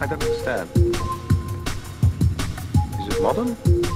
I don't understand. Is it modern?